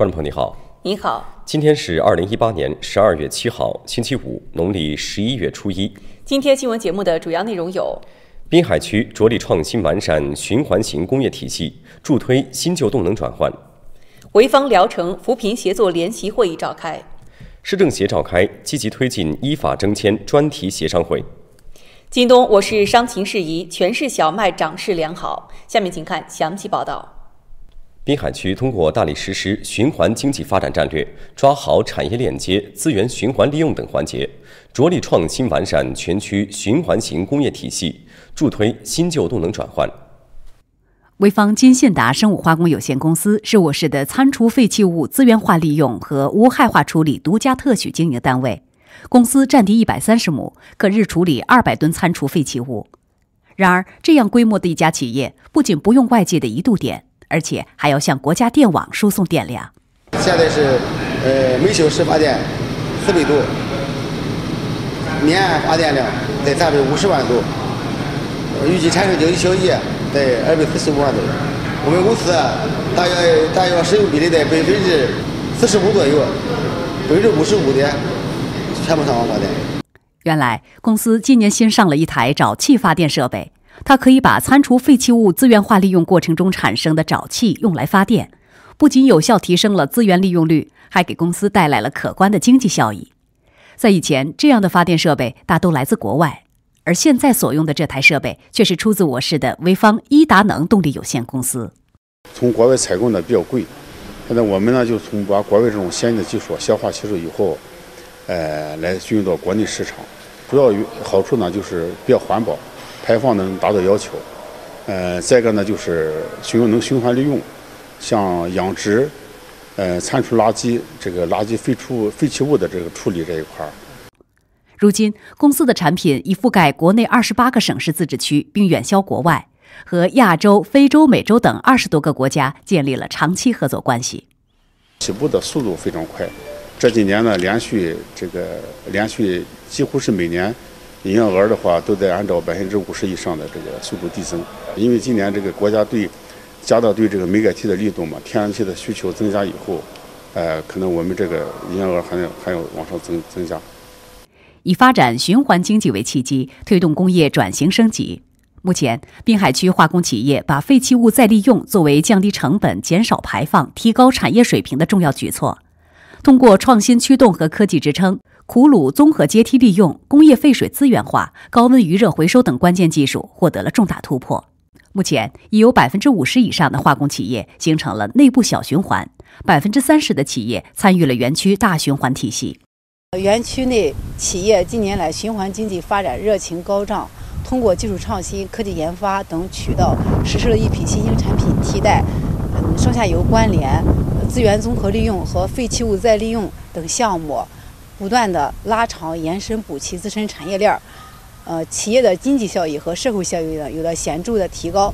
观众朋友你好，你好，今天是二零一八年十二月七号，星期五，农历十一月初一。今天新闻节目的主要内容有：滨海区着力创新完善循环型工业体系，助推新旧动能转换；潍坊聊城扶贫协作联席会议召开；市政协召开积极推进依法征签专题协商会；今冬我市商情适宜，全市小麦涨势良好。下面请看详细报道。滨海区通过大力实施循环经济发展战略，抓好产业链接、资源循环利用等环节，着力创新完善全区循环型工业体系，助推新旧动能转换。潍坊金信达生物化工有限公司是我市的餐厨废弃物资源化利用和无害化处理独家特许经营单位，公司占地一百三十亩，可日处理二百吨餐厨废弃物。然而，这样规模的一家企业，不仅不用外界的一度电。而且还要向国家电网输送电量。现在是，呃，每小时发电四百度，年发电量在三百五十万度，预计产生经济效益在二百四十五万度。我们公司大约大约使用比例在百分之四十五左右，百分之五十五的全部上网发电。原来公司今年新上了一台沼气发电设备。它可以把餐厨废弃物资源化利用过程中产生的沼气用来发电，不仅有效提升了资源利用率，还给公司带来了可观的经济效益。在以前，这样的发电设备大都来自国外，而现在所用的这台设备却是出自我市的潍坊一达能动力有限公司。从国外采购呢比较贵，现在我们呢就从把国外这种先进的技术消化吸收以后，呃，来运用到国内市场。主要与好处呢就是比较环保。排放能达到要求，呃，再一个呢就是循能循环利用，像养殖、呃餐厨垃圾、这个垃圾废处废弃物的这个处理这一块儿。如今，公司的产品已覆盖国内二十八个省市自治区，并远销国外，和亚洲、非洲、美洲等二十多个国家建立了长期合作关系。起步的速度非常快，这几年呢，连续这个连续几乎是每年。营业额的话，都在按照百分之五十以上的这个速度递增。因为今年这个国家对加大对这个煤改气的力度嘛，天然气的需求增加以后，呃，可能我们这个营业额还要还要往上增增加。以发展循环经济为契机，推动工业转型升级。目前，滨海区化工企业把废弃物再利用作为降低成本、减少排放、提高产业水平的重要举措。通过创新驱动和科技支撑。苦卤综合阶梯利用、工业废水资源化、高温余热回收等关键技术获得了重大突破。目前，已有百分之五十以上的化工企业形成了内部小循环，百分之三十的企业参与了园区大循环体系。园区内企业近年来循环经济发展热情高涨，通过技术创新、科技研发等渠道，实施了一批新型产品替代、嗯上下游关联、资源综合利用和废弃物再利用等项目。不断的拉长、延伸、补齐自身产业链儿，呃，企业的经济效益和社会效益呢有了显著的提高。